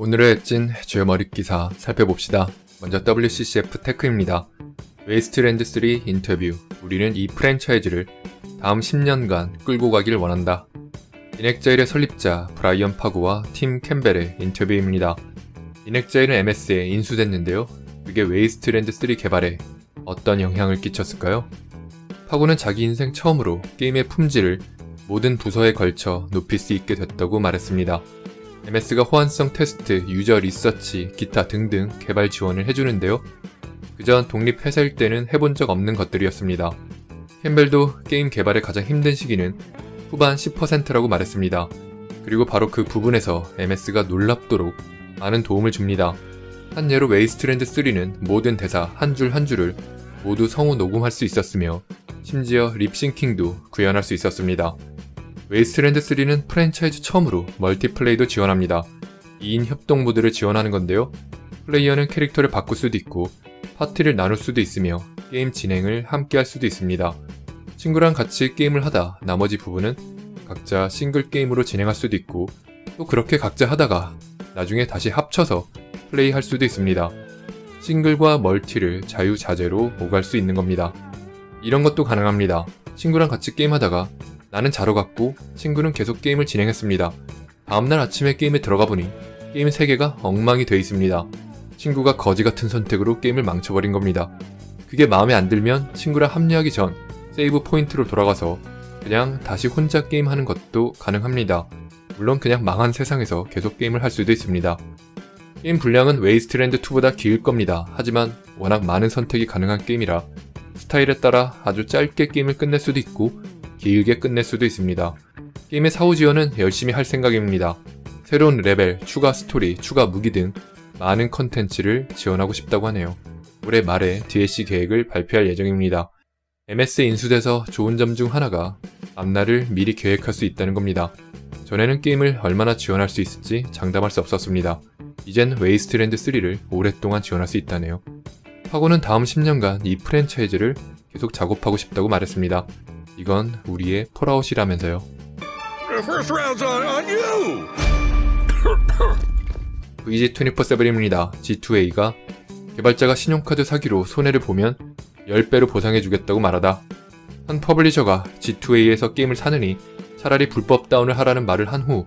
오늘의 엣진 주요 머릿기사 살펴봅시다. 먼저 WCCF Tech입니다. Wasteland 3 인터뷰. 우리는 이 프랜차이즈를 다음 10년간 끌고 가길 원한다. inXile의 설립자 브라이언 파고와 팀 캠벨의 인터뷰입니다. inXile은 MS에 인수됐는데요. 그게 Wasteland 3 개발에 어떤 영향을 끼쳤을까요? 파고는 자기 인생 처음으로 게임의 품질을 모든 부서에 걸쳐 높일 수 있게 됐다고 말했습니다. MS가 호환성 테스트, user 리서치, 기타 등등 개발 지원을 해주는데요. 그전 독립 회사일 때는 해본 적 없는 것들이었습니다. 캠벨도 게임 개발의 가장 힘든 시기는 후반 10%라고 말했습니다. 그리고 바로 그 부분에서 MS가 놀랍도록 많은 도움을 줍니다. 한 예로 Wasteland 3는 모든 대사 한 줄 한 줄을 모두 성우 녹음할 수 있었으며 심지어 lip syncing도 구현할 수 있었습니다. Wasteland 3는 프랜차이즈 처음으로 multiplay도 지원합니다. 2인 협동 모드를 지원하는 건데요. 플레이어는 캐릭터를 바꿀 수도 있고 파티를 나눌 수도 있으며 게임 진행을 함께 할 수도 있습니다. 친구랑 같이 게임을 하다 나머지 부분은 각자 싱글 게임으로 진행할 수도 있고 또 그렇게 각자 하다가 나중에 다시 합쳐서 플레이할 수도 있습니다. 싱글과 multi를 자유자재로 오갈 수 있는 겁니다. 이런 것도 가능합니다. 친구랑 같이 게임하다가 나는 자러 갔고 친구는 계속 게임을 진행했습니다. 다음날 아침에 게임에 들어가 보니 게임 세계가 엉망이 돼 있습니다. 친구가 거지 같은 선택으로 게임을 망쳐버린 겁니다. 그게 마음에 안 들면 친구랑 합류하기 전 save point로 돌아가서 그냥 다시 혼자 게임하는 것도 가능합니다. 물론 그냥 망한 세상에서 계속 게임을 할 수도 있습니다. 게임 분량은 Wasteland 2보다 길 겁니다. 하지만 워낙 많은 선택이 가능한 게임이라 스타일에 따라 아주 짧게 게임을 끝낼 수도 있고 길게 끝낼 수도 있습니다. 게임의 사후 지원은 열심히 할 생각입니다. 새로운 레벨, 추가 스토리, 추가 무기 등 많은 컨텐츠를 지원하고 싶다고 하네요. 올해 말에 DLC 계획을 발표할 예정입니다. MS에 인수돼서 좋은 점 중 하나가 앞날을 미리 계획할 수 있다는 겁니다. 전에는 게임을 얼마나 지원할 수 있을지 장담할 수 없었습니다. 이젠 Wasteland 3를 오랫동안 지원할 수 있다네요. 파고는 다음 10년간 이 프랜차이즈를 계속 작업하고 싶다고 말했습니다. 이건 우리의 Fallout이라면서요. First round's on, on you! VG24/7입니다. G2A가 개발자가 신용카드 사기로 손해를 보면 10배로 보상해주겠다고 말하다. 한 publisher가 G2A에서 게임을 사느니 차라리 불법 다운을 하라는 말을 한 후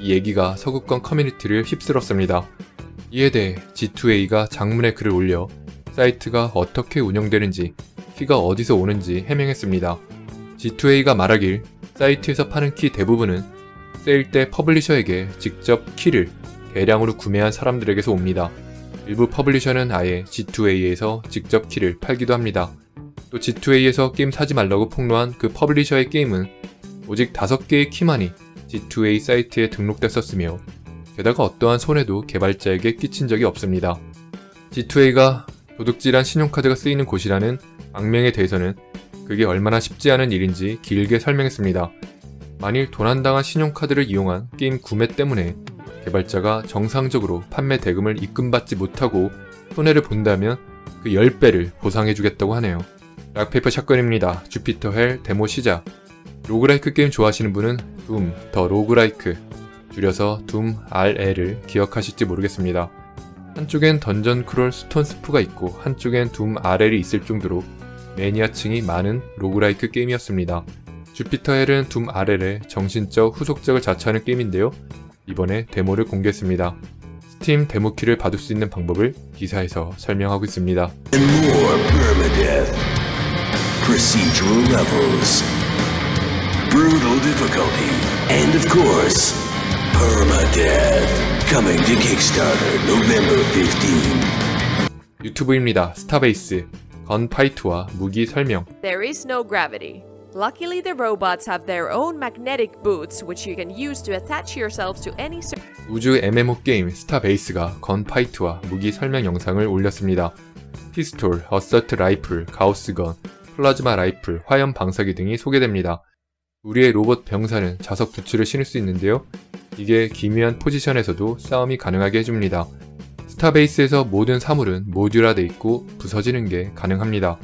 이 얘기가 서구권 커뮤니티를 휩쓸었습니다. 이에 대해 G2A가 장문의 글을 올려 사이트가 어떻게 운영되는지, 키가 어디서 오는지 해명했습니다. G2A가 말하길 사이트에서 파는 키 대부분은 세일 때 publisher에게 직접 키를 대량으로 구매한 사람들에게서 옵니다. 일부 publisher는 아예 G2A에서 직접 키를 팔기도 합니다. 또 G2A에서 게임 사지 말라고 폭로한 그 publisher의 게임은 오직 5개의 키만이 G2A 사이트에 등록됐었으며 게다가 어떠한 손해도 개발자에게 끼친 적이 없습니다. G2A가 도둑질한 신용카드가 쓰이는 곳이라는 악명에 대해서는 그게 얼마나 쉽지 않은 일인지 길게 설명했습니다. 만일 도난당한 신용카드를 이용한 게임 구매 때문에 개발자가 정상적으로 판매 대금을 입금받지 못하고 손해를 본다면 그 10배를 보상해주겠다고 하네요. Rock Paper Shotgun입니다. Jupiter Hell 데모 시작. roguelike 게임 좋아하시는 분은 Doom, the Roguelike, 줄여서 Doom RL을 기억하실지 모르겠습니다. 한쪽엔 Dungeon Crawl Stone Soup가 있고 한쪽엔 Doom RL이 있을 정도로 매니아층이 많은 roguelike 게임이었습니다. 주피터 헬은 둠 RL의 정신적 후속작을 자처하는 게임인데요. 이번에 데모를 공개했습니다. 스팀 데모 키를 받을 수 있는 방법을 기사에서 설명하고 있습니다. and more permadeath. Procedural levels. Brutal difficulty. And of course, permadeath. Coming to Kickstarter November 15. 유튜브입니다. 스타베이스, gunfight와 무기 설명, There is no gravity. Luckily, the robots have their own magnetic boots, which you can use to attach yourselves to any. 우주 MMO 게임 스타베이스가 gunfight와 무기 설명 영상을 올렸습니다. 피스톨, assault rifle, Gauss gun, plasma rifle, 화염 방사기 등이 소개됩니다. 우리의 로봇 병사는 자석 부츠를 신을 수 있는데요. 이게 기묘한 포지션에서도 싸움이 가능하게 해줍니다. 스타베이스에서 모든 사물은 모듈화돼 있고 부서지는 게 가능합니다.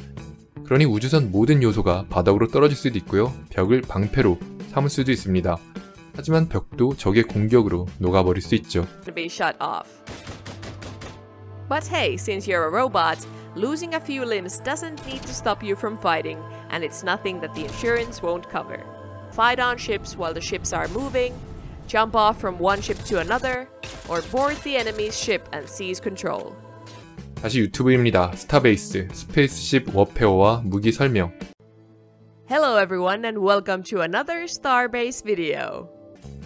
그러니 우주선 모든 요소가 바닥으로 떨어질 수도 있고요. 벽을 방패로 삼을 수도 있습니다. 하지만 벽도 적의 공격으로 녹아버릴 수 있죠. But hey, since you're a robot, losing a few limbs doesn't need to stop you from fighting, and it's nothing that the insurance won't cover. Fight on ships while the ships are moving, jump off from one ship to another, or board the enemy's ship and seize control. 다시 유튜브입니다. 스타베이스, 스페이스십 워페어와 무기 설명. Hello everyone and welcome to another Starbase video.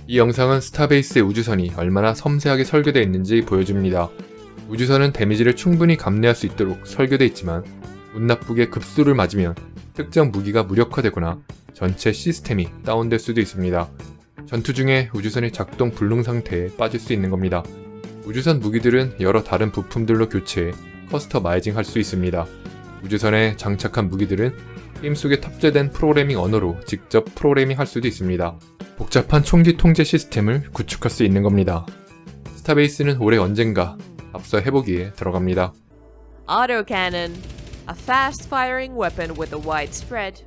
이 영상은 스타베이스의 우주선이 얼마나 섬세하게 설계되어 있는지 보여줍니다. 우주선은 damage를 충분히 감내할 수 있도록 설계되어 있지만 운 나쁘게 급소를 맞으면 특정 무기가 무력화되거나 전체 시스템이 다운될 수도 있습니다. 전투 중에 우주선이 작동 불능 상태에 빠질 수 있는 겁니다. 우주선 무기들은 여러 다른 부품들로 교체해 customizing 할 수 있습니다. 우주선에 장착한 무기들은 게임 속에 탑재된 프로그래밍 언어로 직접 프로그래밍 할 수도 있습니다. 복잡한 총기 통제 시스템을 구축할 수 있는 겁니다. 스타베이스는 올해 언젠가 앞서 해보기에 들어갑니다. Autocannon, a fast firing weapon with a wide spread.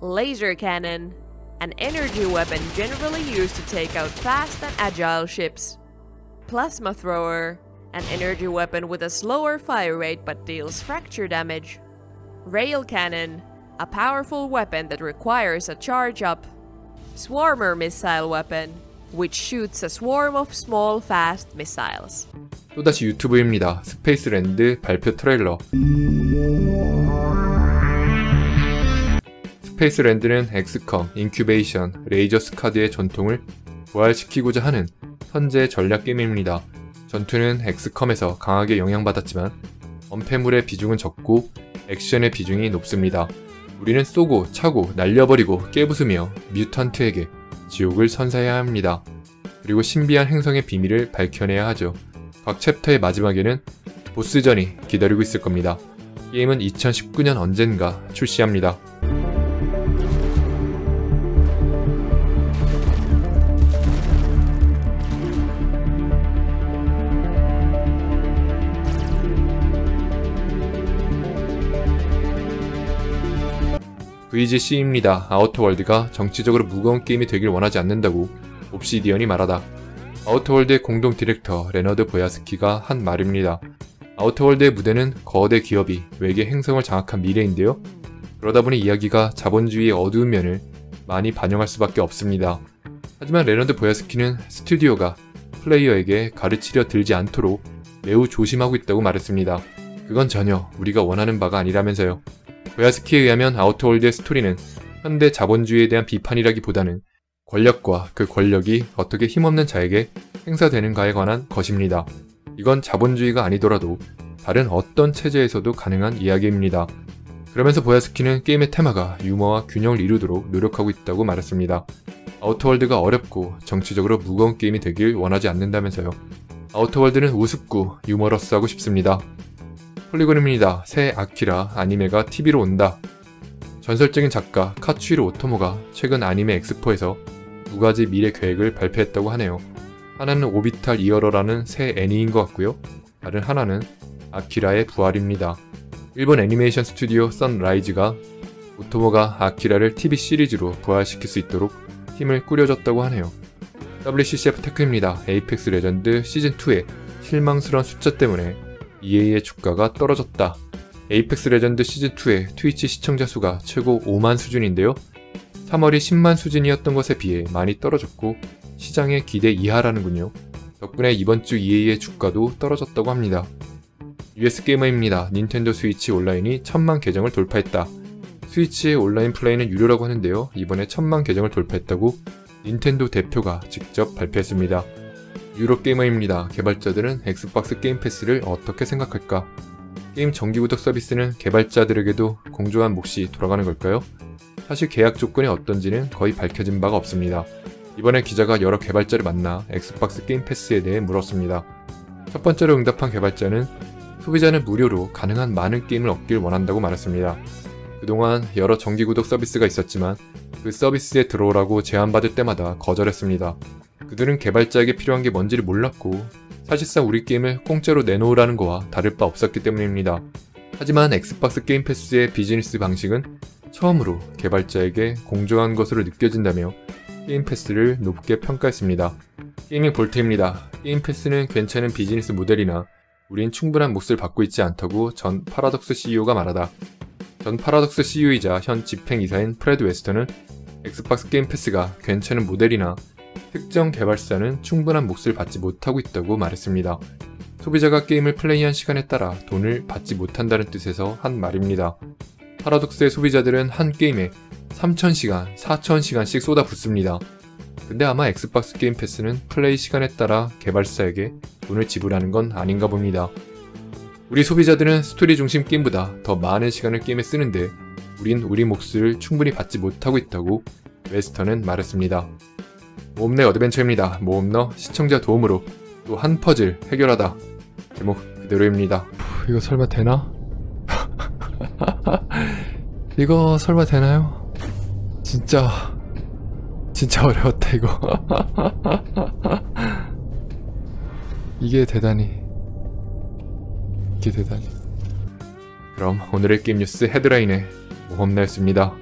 Laser cannon, an energy weapon generally used to take out fast and agile ships. Plasma thrower, an energy weapon with a slower fire rate but deals fracture damage. Rail cannon, a powerful weapon that requires a charge up. Swarmer missile weapon, which shoots a swarm of small fast missiles. 또다시 유튜브입니다. 스페이스랜드 발표 트레일러. 스페이스랜드는 엑스컴, 인큐베이션, 레이저 스쿼드의 전통을 부활시키고자 하는 턴제 전략 게임입니다. 전투는 엑스컴에서 강하게 영향받았지만 엄폐물의 비중은 적고 액션의 비중이 높습니다. 우리는 쏘고 차고 날려버리고 깨부수며 mutant에게 지옥을 선사해야 합니다. 그리고 신비한 행성의 비밀을 밝혀내야 하죠. 각 챕터의 마지막에는 보스전이 기다리고 있을 겁니다. 게임은 2019년 언젠가 출시합니다. VGC입니다. 아우터월드가 정치적으로 무거운 게임이 되길 원하지 않는다고 옵시디언이 말하다. 아우터월드의 공동 디렉터 레너드 보야스키가 한 말입니다. 아우터월드의 무대는 거대 기업이 외계 행성을 장악한 미래인데요. 그러다 보니 이야기가 자본주의의 어두운 면을 많이 반영할 수밖에 없습니다. 하지만 레너드 보야스키는 스튜디오가 플레이어에게 가르치려 들지 않도록 매우 조심하고 있다고 말했습니다. 그건 전혀 우리가 원하는 바가 아니라면서요. 보야스키에 의하면 아우터월드의 스토리는 현대 자본주의에 대한 비판이라기보다는 권력과 그 권력이 어떻게 힘없는 자에게 행사되는가에 관한 것입니다. 이건 자본주의가 아니더라도 다른 어떤 체제에서도 가능한 이야기입니다. 그러면서 보야스키는 게임의 테마가 유머와 균형을 이루도록 노력하고 있다고 말했습니다. 아우터월드가 어렵고 정치적으로 무거운 게임이 되길 원하지 않는다면서요. 아우터월드는 우습고 유머러스하고 싶습니다. 폴리곤입니다. 새 아키라 아니메가 TV로 온다. 전설적인 작가 카츠히로 오토모가 최근 아니메 엑스포에서 두 가지 미래 계획을 발표했다고 하네요. 하나는 Orbital Era라는 새 애니인 것 같고요. 다른 하나는 아키라의 부활입니다. 일본 애니메이션 스튜디오 선라이즈가 오토모가 아키라를 TV 시리즈로 부활시킬 수 있도록 팀을 꾸려줬다고 하네요. WCCF 테크입니다. 에이펙스 레전드 시즌2의 실망스러운 숫자 때문에 EA의 주가가 떨어졌다. 에이펙스 레전드 시즌2의 트위치 시청자 수가 최고 5만 수준인데요. 3월이 10만 수준이었던 것에 비해 많이 떨어졌고 시장의 기대 이하라는군요. 덕분에 이번 주 EA의 주가도 떨어졌다고 합니다. US 게이머입니다. 닌텐도 스위치 온라인이 1000만 계정을 돌파했다. 스위치의 온라인 플레이는 유료라고 하는데요. 이번에 1000만 계정을 돌파했다고 닌텐도 대표가 직접 발표했습니다. 유로 게이머입니다. 개발자들은 엑스박스 게임 패스를 어떻게 생각할까? 게임 정기구독 서비스는 개발자들에게도 공정한 몫이 돌아가는 걸까요? 사실 계약 조건이 어떤지는 거의 밝혀진 바가 없습니다. 이번에 기자가 여러 개발자를 만나 엑스박스 게임 패스에 대해 물었습니다. 첫 번째로 응답한 개발자는 소비자는 무료로 가능한 많은 게임을 얻길 원한다고 말했습니다. 그동안 여러 정기구독 서비스가 있었지만 그 서비스에 들어오라고 제안받을 때마다 거절했습니다. 그들은 개발자에게 필요한 게 뭔지를 몰랐고 사실상 우리 게임을 공짜로 내놓으라는 거와 다를 바 없었기 때문입니다. 하지만 엑스박스 게임 패스의 비즈니스 방식은 처음으로 개발자에게 공정한 것으로 느껴진다며 게임 패스를 높게 평가했습니다. 게이밍 볼트입니다. 게임 패스는 괜찮은 비즈니스 모델이나 우린 충분한 몫을 받고 있지 않다고 전 파라독스 CEO가 말하다. 전 파라독스 CEO이자 현 집행이사인 프레드 웨스터는 엑스박스 게임 패스가 괜찮은 모델이나 특정 개발사는 충분한 몫을 받지 못하고 있다고 말했습니다. 소비자가 게임을 플레이한 시간에 따라 돈을 받지 못한다는 뜻에서 한 말입니다. 파라독스의 소비자들은 한 게임에 3,000시간, 4,000시간씩 쏟아붓습니다. 근데 아마 엑스박스 게임 패스는 플레이 시간에 따라 개발사에게 돈을 지불하는 건 아닌가 봅니다. 우리 소비자들은 스토리 중심 게임보다 더 많은 시간을 게임에 쓰는데 우린 우리 몫을 충분히 받지 못하고 있다고 웨스터는 말했습니다. 모험내 어드벤처입니다. 모험너 시청자 도움으로 또 한 퍼즐 해결하다. 제목 그대로입니다. 푸, 이거 설마 되나? 이거 설마 되나요? 진짜 진짜 어려웠다 이거. 이게 대단히 이게 대단히. 그럼 오늘의 게임 뉴스 헤드라인에 모험나였습니다.